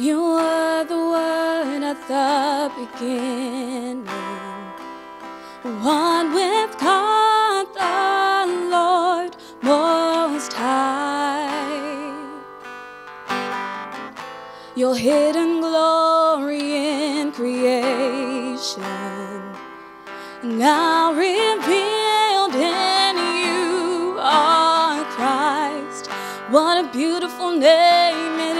You our the word at the beginning, one with God the Lord Most High. Your hidden glory in creation, now revealed in you are Christ. What a beautiful name it is!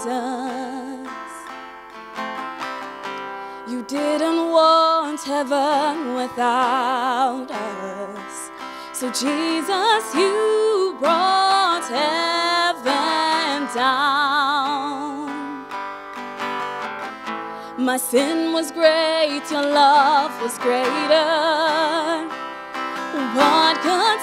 Jesus. You didn't want heaven without us. So, Jesus, you brought heaven down. My sin was great, your love was greater. What could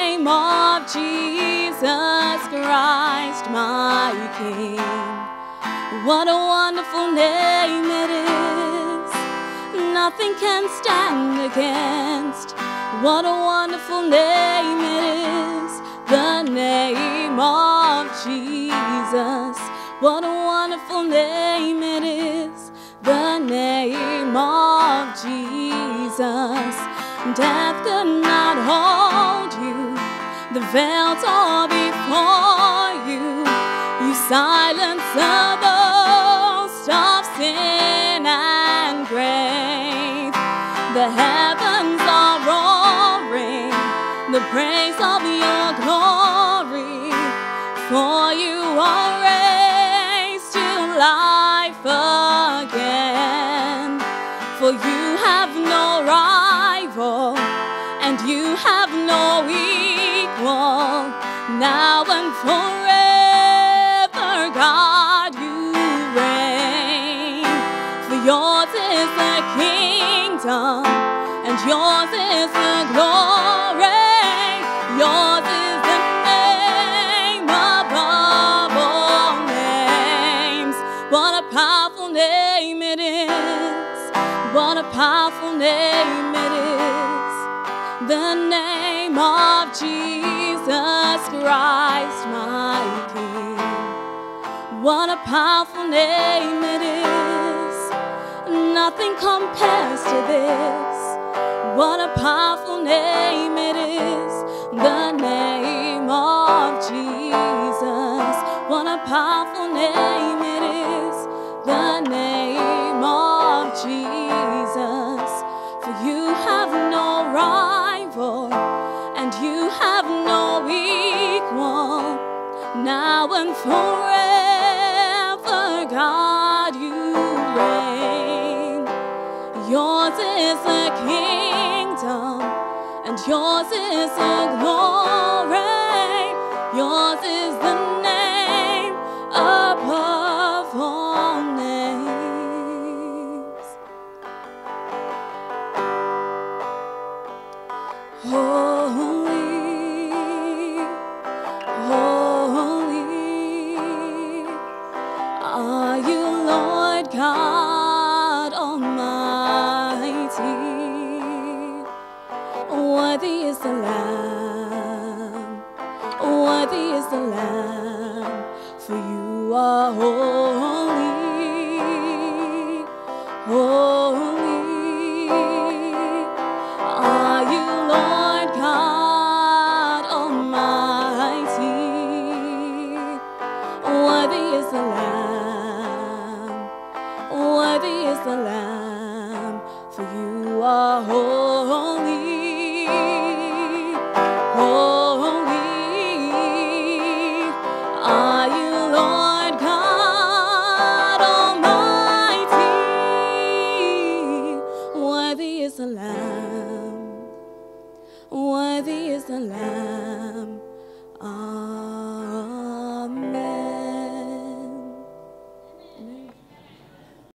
name of Jesus Christ, my King. What a wonderful name it is. Nothing can stand against. What a wonderful name it is. The name of Jesus. What a wonderful name it is. The name of Jesus. Death could not hold. The veil tore before you. You silence the boast of sin and grave. The heavens are roaring the praise of your glory. For you are Now and forever, God, you reign. For yours is the kingdom, and yours is the glory. Yours is the name above all names. What a powerful name it is. What a powerful name it is. The name of Jesus Christ, my King. What a powerful name it is. Nothing compares to this. What a powerful name it is. Forever, God, you reign. Yours is the kingdom, and yours is the glory. You, Lord God Almighty. Worthy is the Lamb, worthy is the Lamb, for you are holy, Worthy is the Lamb, for you are holy. Holy are you, Lord God Almighty. Worthy is the Lamb. Worthy is the Lamb. Ah.